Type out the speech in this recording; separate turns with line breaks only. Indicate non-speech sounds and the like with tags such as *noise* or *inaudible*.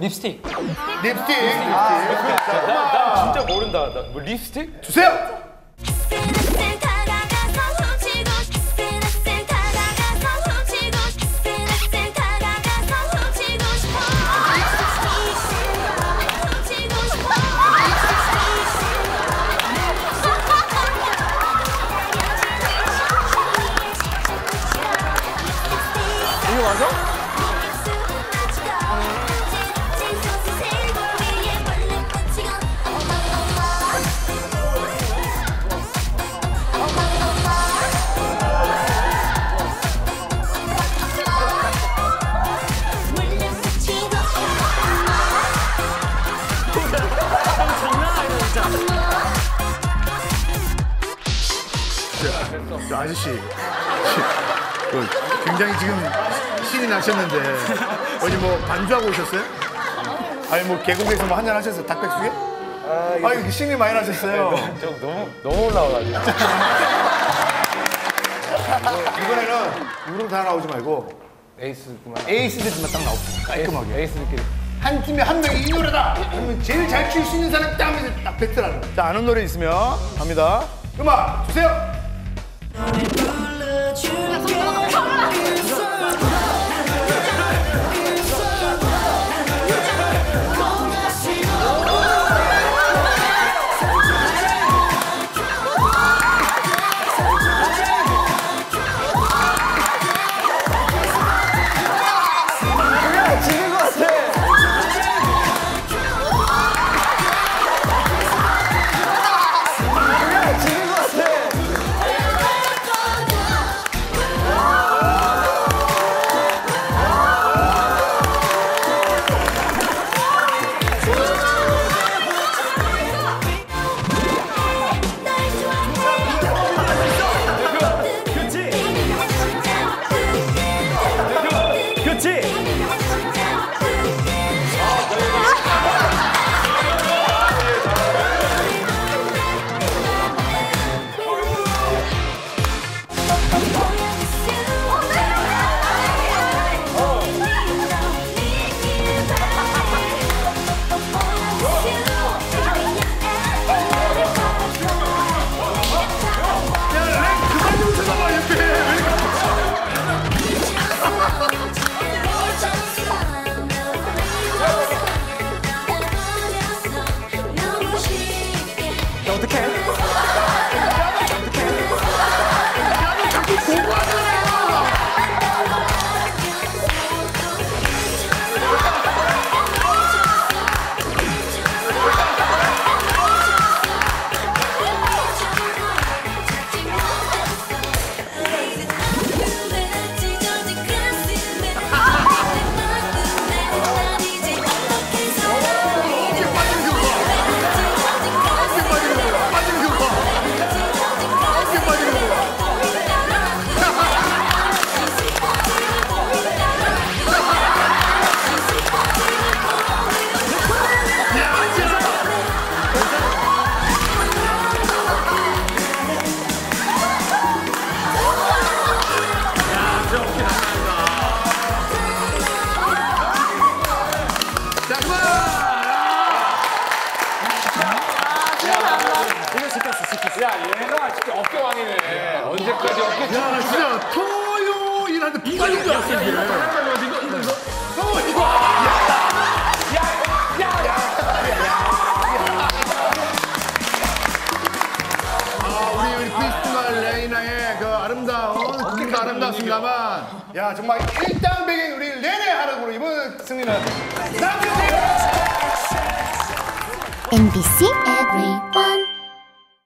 립스틱.
립스틱.
나 진짜 모른다. 나, 뭐 립스틱?
주세요.
쎄쎄 다가
저 아저씨. 그 *laughs* 굉장히 지금 신이 나셨는데 어디 뭐 반주하고 오셨어요? 아니 뭐 계곡에서 뭐 한잔 하셨어요? 닭백숙에? 아, 니 신이 많이 나셨어요.
좀 너무 너무 올라와가지고. *laughs*
이번에는 우렁 다 나오지 말고
에이스구만.
에이스들만 딱 나오고 깔끔하게.
에이스들끼리.
한 팀에 한 명이 이 노래다. 그러면 제일 잘 출 수 있는 사람 딱 하면 딱 배틀하는 거야. 자 아는 노래 있으면 갑니다. 음악 주세요.
야,
손 떠나, 손 떠나.
야 얘가 진짜 어깨왕이네. 언제까지 어깨?
야, 나 진짜 토요일한테 부가인 줄 알았어, 이게. 어, 이거. 아, 우리 우리 크리스티나 레이나의 그 아름다운 그림도 아름답습니다만 야 정말 일당백인 우리 레네 하락으로 이번 승리는 남주세요
MBC Everyone